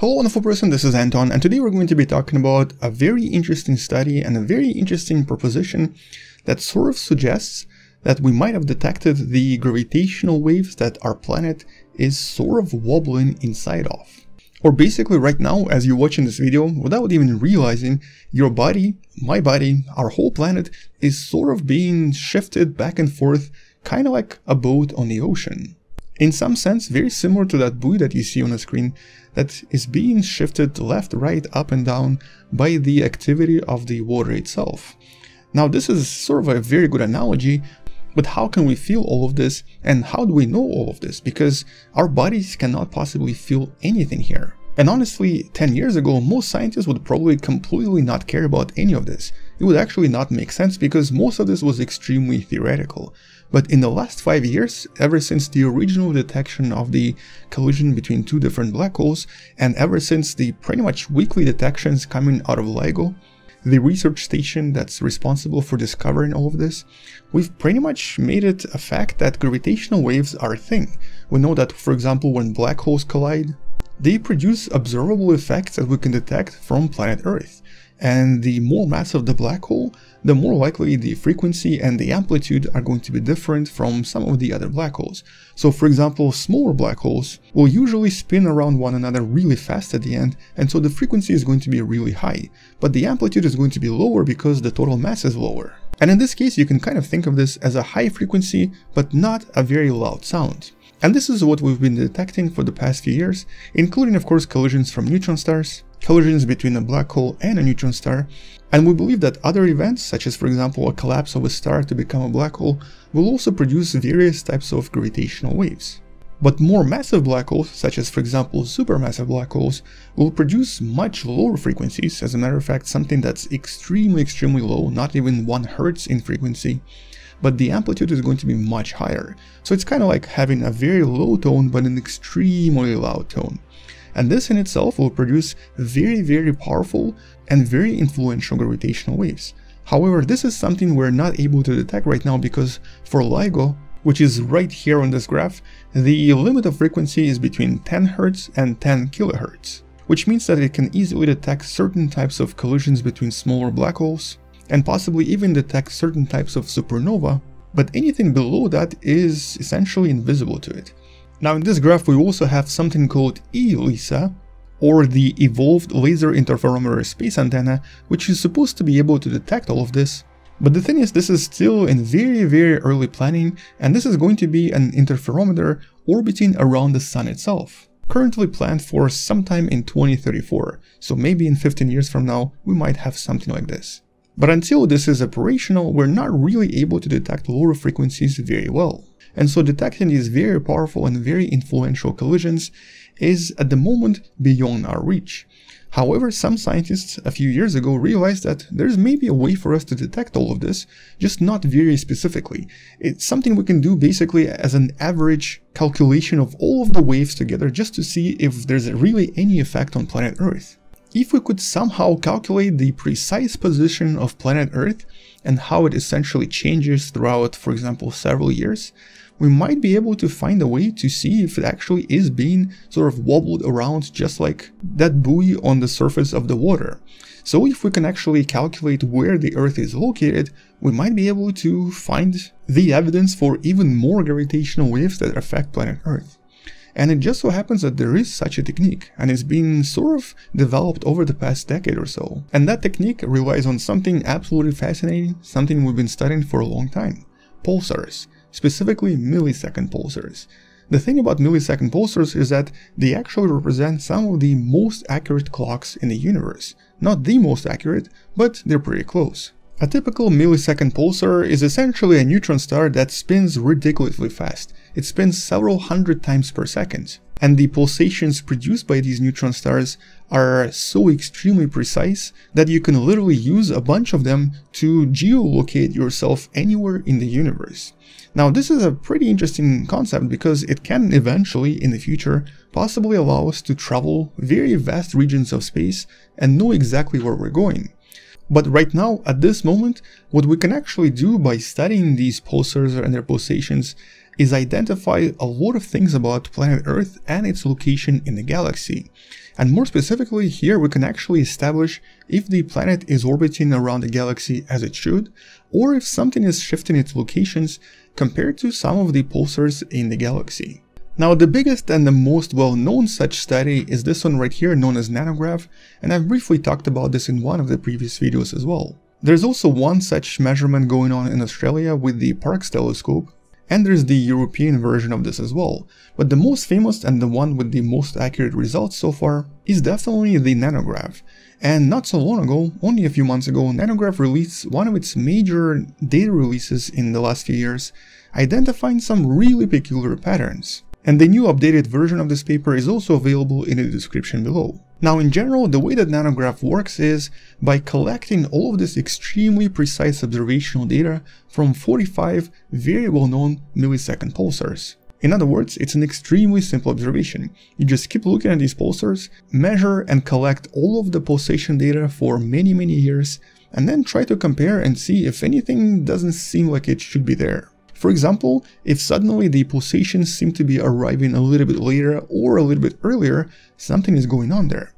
Hello wonderful person, this is Anton and today we're going to be talking about a very interesting study and a very interesting proposition that sort of suggests that we might have detected the gravitational waves that our planet is sort of wobbling inside of. Or basically right now as you're watching this video without even realizing your body, my body, our whole planet is sort of being shifted back and forth kind of like a boat on the ocean in some sense very similar to that buoy that you see on the screen that is being shifted left, right, up and down by the activity of the water itself. Now this is sort of a very good analogy, but how can we feel all of this and how do we know all of this? Because our bodies cannot possibly feel anything here. And honestly, 10 years ago, most scientists would probably completely not care about any of this. It would actually not make sense because most of this was extremely theoretical. But in the last 5 years, ever since the original detection of the collision between two different black holes, and ever since the pretty much weekly detections coming out of LIGO, the research station that's responsible for discovering all of this, we've pretty much made it a fact that gravitational waves are a thing. We know that, for example, when black holes collide, they produce observable effects that we can detect from planet Earth. And the more massive the black hole, the more likely the frequency and the amplitude are going to be different from some of the other black holes. So for example, smaller black holes will usually spin around one another really fast at the end, and so the frequency is going to be really high, but the amplitude is going to be lower because the total mass is lower. And in this case, you can kind of think of this as a high frequency, but not a very loud sound. And this is what we've been detecting for the past few years, including of course collisions from neutron stars, collisions between a black hole and a neutron star, and we believe that other events, such as for example a collapse of a star to become a black hole, will also produce various types of gravitational waves. But more massive black holes, such as for example supermassive black holes, will produce much lower frequencies, as a matter of fact something that's extremely extremely low, not even 1 Hz in frequency, but the amplitude is going to be much higher. So it's kind of like having a very low tone but an extremely loud tone. And this in itself will produce very very powerful and very influential gravitational waves. However, this is something we're not able to detect right now because for LIGO, which is right here on this graph, the limit of frequency is between 10 Hz and 10 kHz, which means that it can easily detect certain types of collisions between smaller black holes, and possibly even detect certain types of supernova, but anything below that is essentially invisible to it. Now in this graph we also have something called ELISA, or the Evolved Laser Interferometer Space Antenna, which is supposed to be able to detect all of this. But the thing is, this is still in very very early planning, and this is going to be an interferometer orbiting around the Sun itself. Currently planned for sometime in 2034, so maybe in 15 years from now we might have something like this. But until this is operational, we're not really able to detect lower frequencies very well. And so detecting these very powerful and very influential collisions is at the moment beyond our reach. However, some scientists a few years ago realized that there's maybe a way for us to detect all of this, just not very specifically. It's something we can do basically as an average calculation of all of the waves together just to see if there's really any effect on planet Earth. If we could somehow calculate the precise position of planet Earth and how it essentially changes throughout, for example, several years, we might be able to find a way to see if it actually is being sort of wobbled around just like that buoy on the surface of the water. So if we can actually calculate where the Earth is located, we might be able to find the evidence for even more gravitational waves that affect planet Earth. And it just so happens that there is such a technique, and it's been sort of developed over the past decade or so. And that technique relies on something absolutely fascinating, something we've been studying for a long time, pulsars, specifically millisecond pulsars. The thing about millisecond pulsars is that they actually represent some of the most accurate clocks in the universe. Not the most accurate, but they're pretty close. A typical millisecond pulsar is essentially a neutron star that spins ridiculously fast. It spins several hundred times per second. And the pulsations produced by these neutron stars are so extremely precise that you can literally use a bunch of them to geolocate yourself anywhere in the universe. Now this is a pretty interesting concept because it can eventually, in the future, possibly allow us to travel very vast regions of space and know exactly where we're going. But right now, at this moment, what we can actually do by studying these pulsars and their pulsations is identify a lot of things about planet Earth and its location in the galaxy. And more specifically, here we can actually establish if the planet is orbiting around the galaxy as it should, or if something is shifting its locations compared to some of the pulsars in the galaxy. Now the biggest and the most well-known such study is this one right here known as Nanograv, and I've briefly talked about this in one of the previous videos as well. There's also one such measurement going on in Australia with the Parkes telescope, and there's the European version of this as well. But the most famous and the one with the most accurate results so far is definitely the Nanograv. And not so long ago, only a few months ago, Nanograv released one of its major data releases in the last few years, identifying some really peculiar patterns. And the new updated version of this paper is also available in the description below. Now in general, the way that Nanograv works is by collecting all of this extremely precise observational data from 45 very well-known millisecond pulsars. In other words, it's an extremely simple observation. You just keep looking at these pulsars, measure and collect all of the pulsation data for many many years, and then try to compare and see if anything doesn't seem like it should be there. For example, if suddenly the pulsations seem to be arriving a little bit later or a little bit earlier, something is going on there.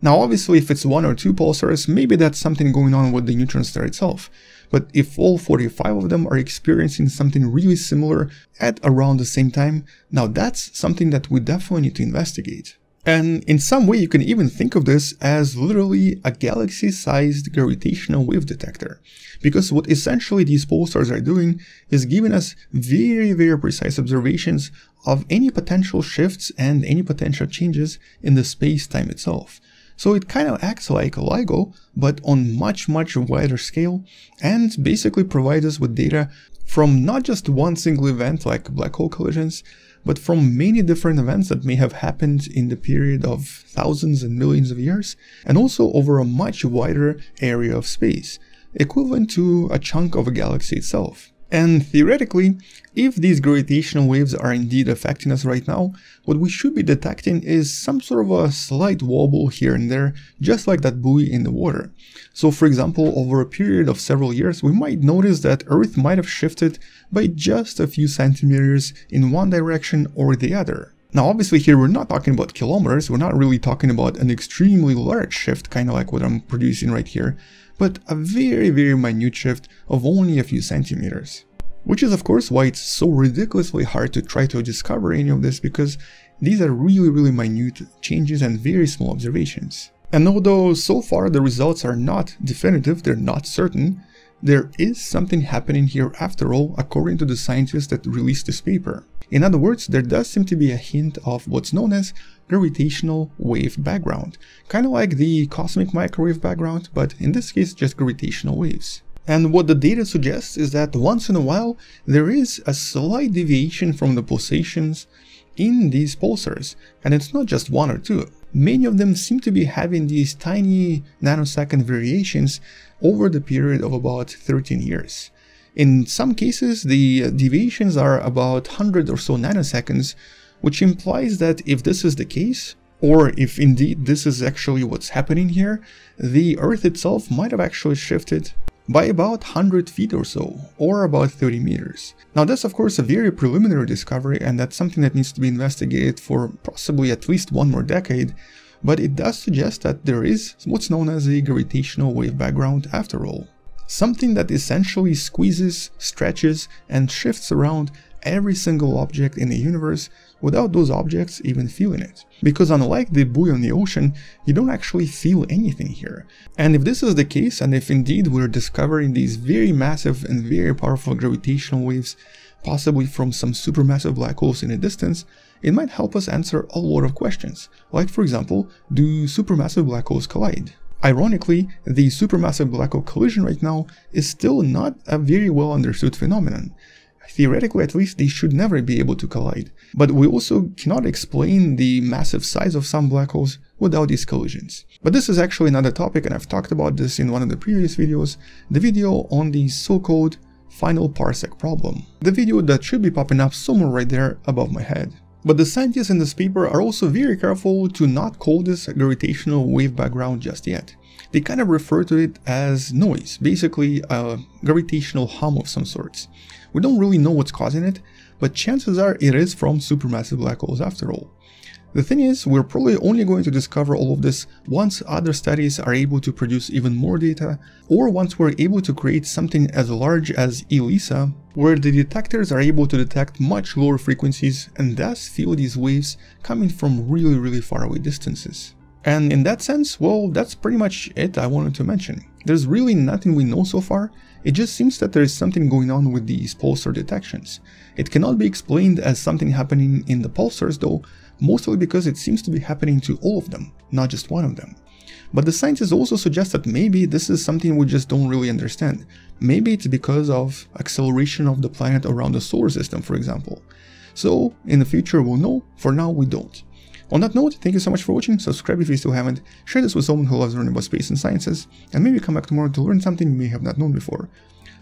Now obviously if it's one or two pulsars, maybe that's something going on with the neutron star itself. But if all 45 of them are experiencing something really similar at around the same time, now that's something that we definitely need to investigate. And in some way you can even think of this as literally a galaxy-sized gravitational wave detector. Because what essentially these pulsars are doing is giving us very very precise observations of any potential shifts and any potential changes in the space-time itself. So it kind of acts like a LIGO, but on much much wider scale, and basically provides us with data from not just one single event like black hole collisions, but from many different events that may have happened in the period of thousands and millions of years, and also over a much wider area of space, equivalent to a chunk of a galaxy itself. And theoretically, if these gravitational waves are indeed affecting us right now, what we should be detecting is some sort of a slight wobble here and there, just like that buoy in the water. So for example, over a period of several years, we might notice that Earth might have shifted by just a few centimeters in one direction or the other. Now obviously here we're not talking about kilometers, we're not really talking about an extremely large shift, kind of like what I'm producing right here, but a very very minute shift of only a few centimeters. Which is of course why it's so ridiculously hard to try to discover any of this because these are really really minute changes and very small observations. And although so far the results are not definitive, they're not certain, there is something happening here after all according to the scientists that released this paper. In other words, there does seem to be a hint of what's known as gravitational wave background, kind of like the cosmic microwave background, but in this case just gravitational waves. And what the data suggests is that once in a while there is a slight deviation from the pulsations in these pulsars, and it's not just one or two. Many of them seem to be having these tiny nanosecond variations over the period of about 13 years. In some cases, the uh, deviations are about 100 or so nanoseconds, which implies that if this is the case, or if indeed this is actually what's happening here, the Earth itself might have actually shifted by about 100 feet or so, or about 30 meters. Now that's of course a very preliminary discovery and that's something that needs to be investigated for possibly at least one more decade, but it does suggest that there is what's known as a gravitational wave background after all. Something that essentially squeezes, stretches, and shifts around every single object in the universe without those objects even feeling it. Because unlike the buoy on the ocean, you don't actually feel anything here. And if this is the case, and if indeed we're discovering these very massive and very powerful gravitational waves, possibly from some supermassive black holes in the distance, it might help us answer a lot of questions. Like for example, do supermassive black holes collide? Ironically, the supermassive black hole collision right now is still not a very well understood phenomenon. Theoretically at least they should never be able to collide, but we also cannot explain the massive size of some black holes without these collisions. But this is actually another topic and I've talked about this in one of the previous videos, the video on the so-called final parsec problem, the video that should be popping up somewhere right there above my head. But the scientists in this paper are also very careful to not call this gravitational wave background just yet. They kind of refer to it as noise, basically a gravitational hum of some sorts. We don't really know what's causing it, but chances are it is from supermassive black holes after all. The thing is, we're probably only going to discover all of this once other studies are able to produce even more data, or once we're able to create something as large as ELISA, where the detectors are able to detect much lower frequencies and thus feel these waves coming from really really far away distances. And in that sense, well, that's pretty much it I wanted to mention. There's really nothing we know so far, it just seems that there is something going on with these pulsar detections. It cannot be explained as something happening in the pulsars though, mostly because it seems to be happening to all of them, not just one of them. But the scientists also suggest that maybe this is something we just don't really understand. Maybe it's because of acceleration of the planet around the solar system, for example. So, in the future we'll know, for now we don't. On that note, thank you so much for watching, subscribe if you still haven't, share this with someone who loves learning about space and sciences, and maybe come back tomorrow to learn something you may have not known before.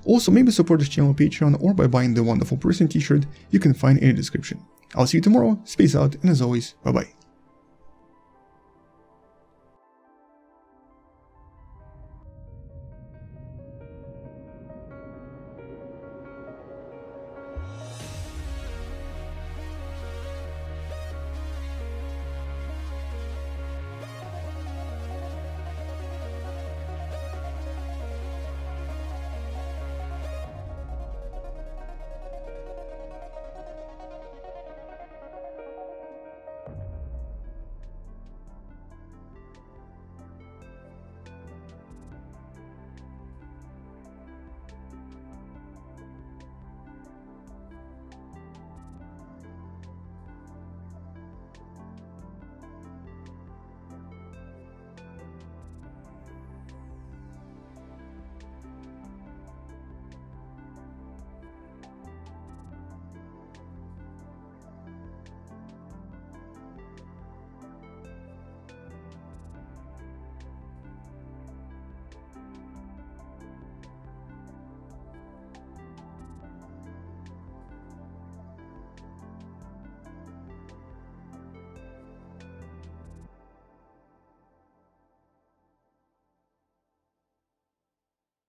Also, maybe support this channel on Patreon or by buying the Wonderful Person t-shirt you can find in the description. I'll see you tomorrow, space out, and as always, bye bye.